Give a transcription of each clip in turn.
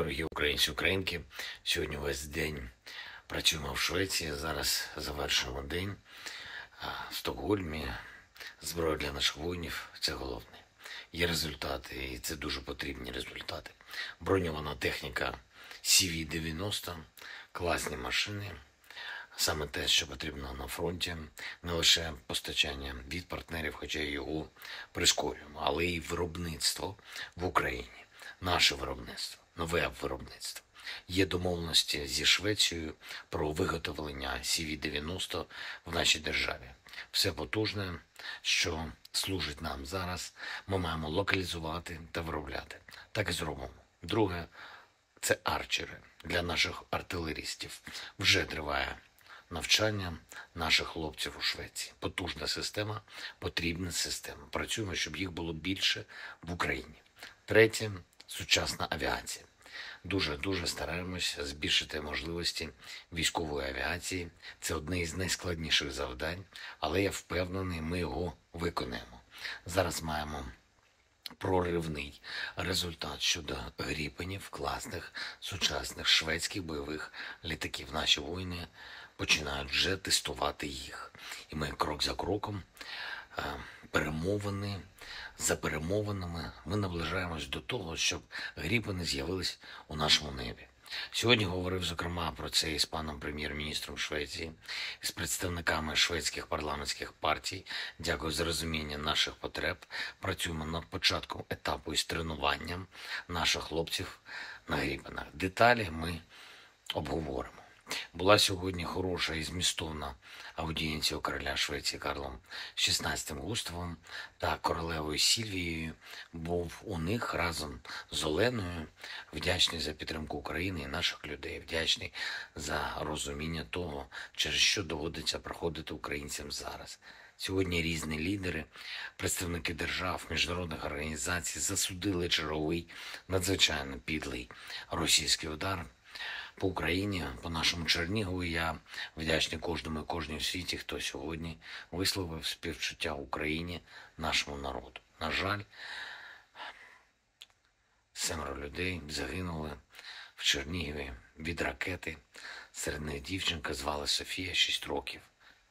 Дорогі українці, українки, сьогодні весь день працюємо в Швеції. Зараз завершуємо день в Стокгольмі. Зброя для наших воїнів це головне. Є результати, і це дуже потрібні результати. Броньована техніка CV-90, класні машини. Саме те, що потрібно на фронті, не лише постачання від партнерів, хоча його прискорюємо, але й виробництво в Україні, наше виробництво, нове виробництво. Є домовленості зі Швецією про виготовлення CV-90 в нашій державі. Все потужне, що служить нам зараз, ми маємо локалізувати та виробляти. Так і зробимо. Друге, це арчери для наших артилерістів. Вже триває навчання наших хлопців у Швеції. Потужна система, потрібна система. Працюємо, щоб їх було більше в Україні. Третє сучасна авіація. Дуже дуже стараємося збільшити можливості військової авіації. Це одне із найскладніших завдань, але я впевнений, ми його виконаємо. Зараз маємо проривний результат щодо гріпенів класних сучасних шведських бойових літаків. Наші воїни починають вже тестувати їх. І ми крок за кроком, е, перемовини за перемовинами, ми наближаємось до того, щоб гріпени з'явились у нашому небі. Сьогодні говорив зокрема про це із паном прем'єр-міністром Швеції, з представниками шведських парламентських партій. Дякую за розуміння наших потреб. Працюємо над початком етапу із тренуванням наших хлопців на гріпенах. Деталі ми обговоримо. Була сьогодні хороша і змістовна аудієнція короля Швеції Карлом XVI Густавом та королевою Сільвією. Був у них разом з Оленою. Вдячний за підтримку України і наших людей. Вдячний за розуміння того, через що доводиться проходити українцям зараз. Сьогодні різні лідери, представники держав, міжнародних організацій засудили черговий надзвичайно підлий російський удар по Україні, по нашому Чернігову. Я вдячний кожному і кожній в світі, хто сьогодні висловив співчуття Україні, нашому народу. На жаль, семеро людей загинули в Чернігові від ракети. Серед них дівчинка звали Софія 6 років.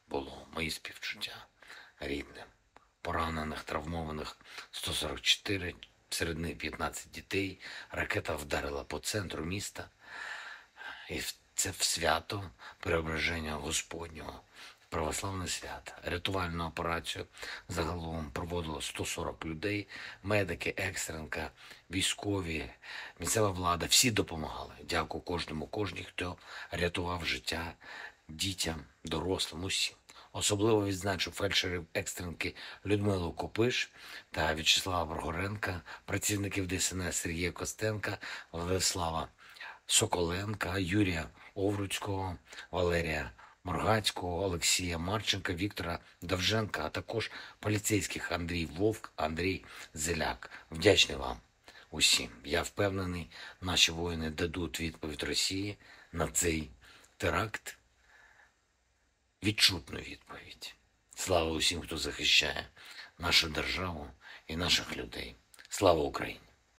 Було мої співчуття рідним. Поранених, травмованих 144, серед них 15 дітей. Ракета вдарила по центру міста. І це в свято Преображення Господнього, православне свято. Рятувальну операцію загалом проводило 140 людей, медики, екстренка, військові, місцева влада. Всі допомагали. Дякую кожному, кожній, хто рятував життя дітям, дорослим, усім. Особливо відзначу фельдшерів екстренки Людмилу Копиш та В'ячеслава Прогоренка, працівників ДСНС Сергія Костенка, Владислава Соколенка, Юрія Овруцького, Валерія Моргацького, Олексія Марченка, Віктора Довженка, а також поліцейських Андрій Вовк, Андрій Зеляк. Вдячний вам усім. Я впевнений, наші воїни дадуть відповідь Росії на цей теракт. Відчутну відповідь. Слава усім, хто захищає нашу державу і наших людей. Слава Україні!